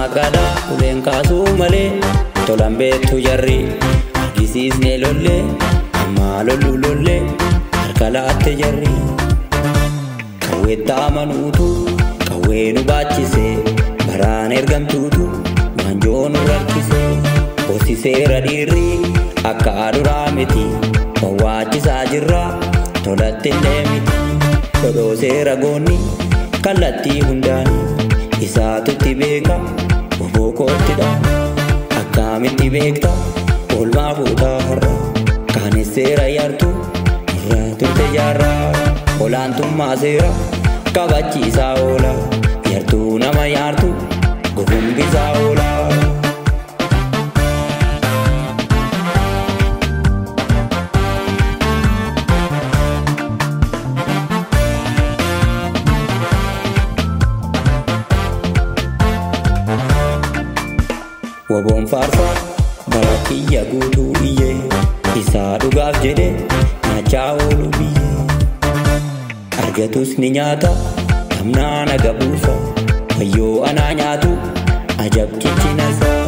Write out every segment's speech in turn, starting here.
maqaadha uleen kaasuu malee tolan beektu jarri argisiisnee lolle, ammaa lollu lolle, harka laatte jarri. Qawweetta amanuutu qawwee baachise baraan ergamtuutu waanjoo nu rakkise horsiseera dhiirri akka aduraa miti bawwaachisaa jirra tolatte illee miti dhodhooseera goonni kallattii hundaani. ti Isaatu beeka obokoottidha akkamitti beekta olmaa fuutaa har'a yartu, seera yaartu irraa turte jaarraa olaantummaa seera kabachiisaa oola yaartuu nama yaartu sa ola Waboon faarfaa bara kiyya guutuu iyyee isaa dhugaaf jedhe nyaachaa oolu biyyee. Argatus ni nyaata gamnaan aga buusa wayyoo anaa nyaatu ajab cichinasaa.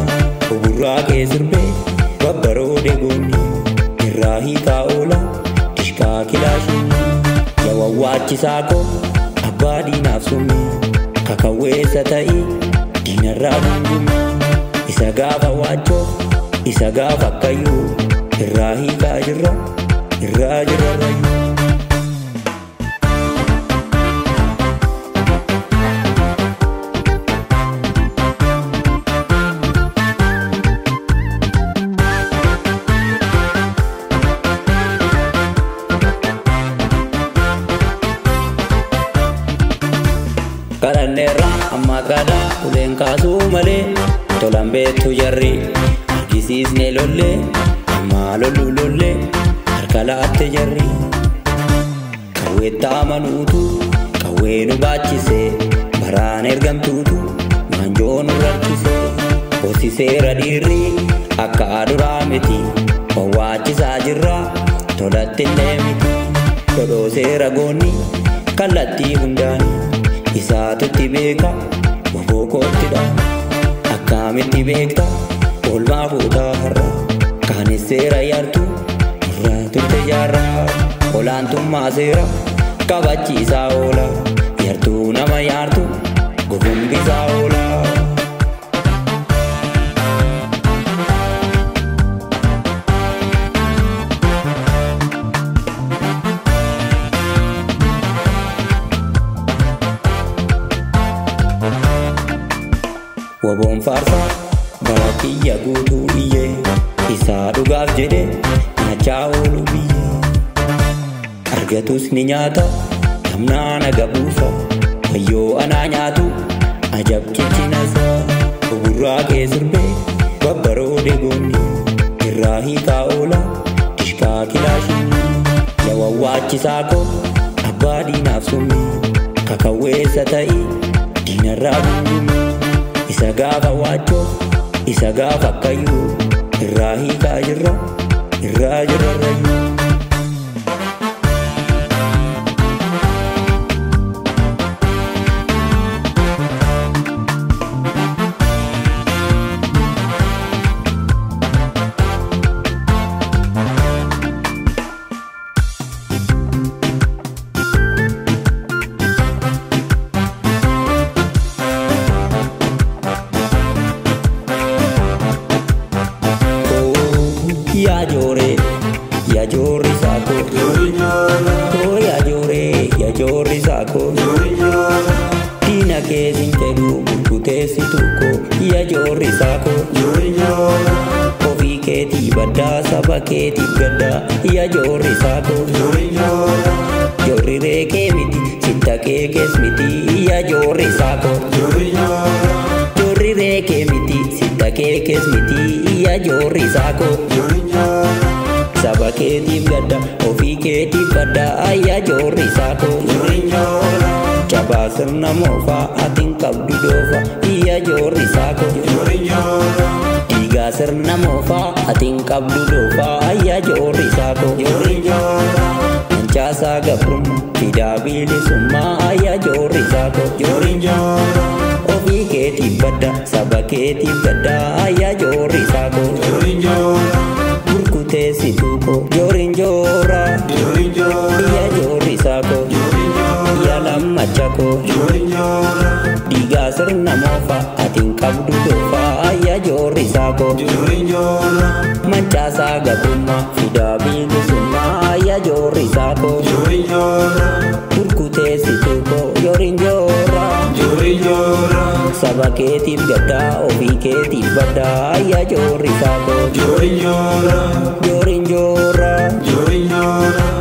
Oburraa kee sirbee babbaroode irraa hiikaa oola dishkaa kilaashin. Yawawwaachisaa koo abbaa diinaaf summi kakawweessa ta'ii diinarraa gungummaa. isa gaafa waachoo isa gaafa kayyuu irraa hiikaa jirra irraa jirra kayyuu. kadhanneerra ammaa kaadhaa uleen kaasuu malee. tolaan beektu jarri argisiisne lollee ammaa lollu lolle harka laatte jarri qawweetta amanuutu qawwee nu baachisee baraan ergamtuutu maanjoo nu rakkisee hosiseera dhiirri akka aduraa miti wawaachisaa jirra tolattillee miti seera goonni kallattii hundaani isaatutti beeka bobookoottidha. عاملني بيك ده والمعبو ده هرا كان السيرة يارتو هرا تلتجارة ولا انتم مع سيرة كباتشي زاولا يارتو نما يارتو قفن بزاولا Boboon faarsaa bara kiyya guutuu dhiyyee isaa dhugaaf jedhe nyaachaa oolu biyya. Argatus ni nyaata gamnaana gabuufa wayyoo anaa nyaatu ajab isaa Oburraa kee sirbee babbaroo deegoonni irraa hiikaa oola dishkaa kilaashinii. Yawawwaachisaa koo abbaa diinaaf summi kakawweessa ta'ii diinarraa guutummaa. isa gaafa waajjoo isa gaafa kayyuu irraa hiikaa jirra irraa jirarrayyuu. bako Inak ezin zeru gukute zituko Ia jorri zako Obiketi bat da zabaketi bat da Ia jorri zako Jorri deke biti zintake gez miti Ia jorri zako Jorri deke biti zintake gez miti Ia jorri zako Jorri keetiif gadda ofii keetiif gadda ayyaa joorri isaa koo jabaa sirna moofaa atiin qabdu doofa iyyaa joorri isaa koo dhiigaa sirna moofaa atiin qabdu doofa ayyaa joorri isaa koo. Mancaasa gabrummaa fidaa joora. Ofii keetiif badda saba keetiif gadda ayya joor isaako joora. sako Jorin jora Jorin jora Iya jori sako Jorin jora Iya lama cako Jorin jora Ating kabdu dofa Ia jori sako Jorin jora Fida suma Ia jori sako Jorin jora saba keetiif gaddaa ofii keetiif baddaa ayyaa joorri saakoo. Jooriin joora. Jooriin